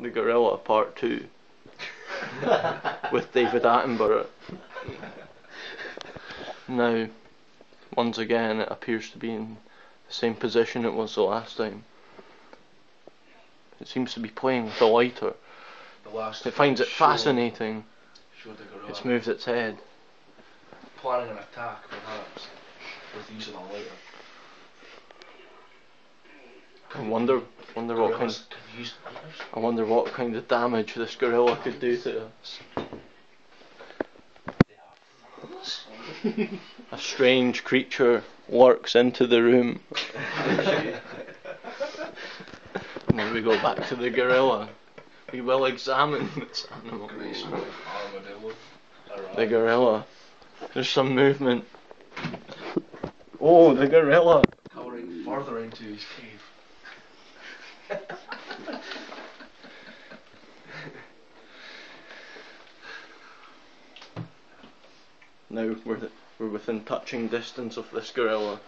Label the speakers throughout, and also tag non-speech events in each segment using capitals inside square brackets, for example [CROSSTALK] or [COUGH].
Speaker 1: The Gorilla Part 2 with David Attenborough. Now, once again, it appears to be in the same position it was the last time. It seems to be playing with a lighter.
Speaker 2: The last
Speaker 1: It finds it
Speaker 2: show-
Speaker 1: fascinating.
Speaker 2: Gorilla
Speaker 1: It's moved its head.
Speaker 2: planning an attack, perhaps, with using a lighter.
Speaker 1: I wonder, wonder what kind.
Speaker 2: Gorillas can use lighters.
Speaker 1: I wonder what kind of damage this gorilla could do to us.
Speaker 2: They are fools.
Speaker 1: A strange creature lurks into the room. And then we go back to the gorilla. We will examine this animal. The gorilla. There's some movement. Oh, the gorilla.
Speaker 2: Cowering further into his cave.
Speaker 1: Now we're, we're within touching distance of this gorilla.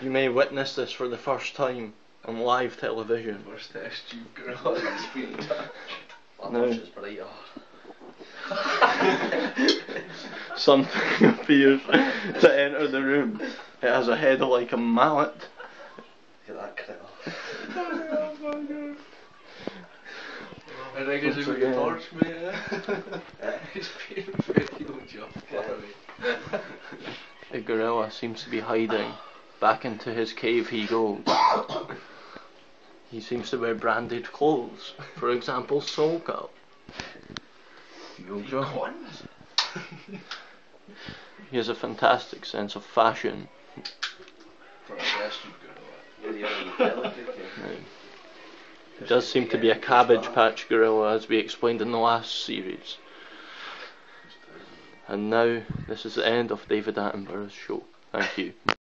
Speaker 1: You may witness this for the first time on live television.
Speaker 2: First test tube gorilla that's been touched.
Speaker 3: That
Speaker 1: No.
Speaker 3: much is brighter.
Speaker 1: Something appears to enter the room. It has a head like a mallet.
Speaker 3: Get that critter. [LAUGHS] [LAUGHS]
Speaker 2: I think it's a
Speaker 1: Once
Speaker 2: good
Speaker 1: again.
Speaker 2: torch, mate. [LAUGHS] He's being very jump. [LAUGHS]
Speaker 1: The gorilla seems to be hiding. Back into his cave he goes. [COUGHS] He seems to wear branded clothes. For example, Soul Cal. Yojo. He has a fantastic sense of fashion.
Speaker 2: For a test tube gorilla.
Speaker 3: You're the only delicate kid.
Speaker 1: Now, He does seem to be a cabbage patch gorilla as we explained in the last series. And now this is the end of David Attenborough's show. Thank you.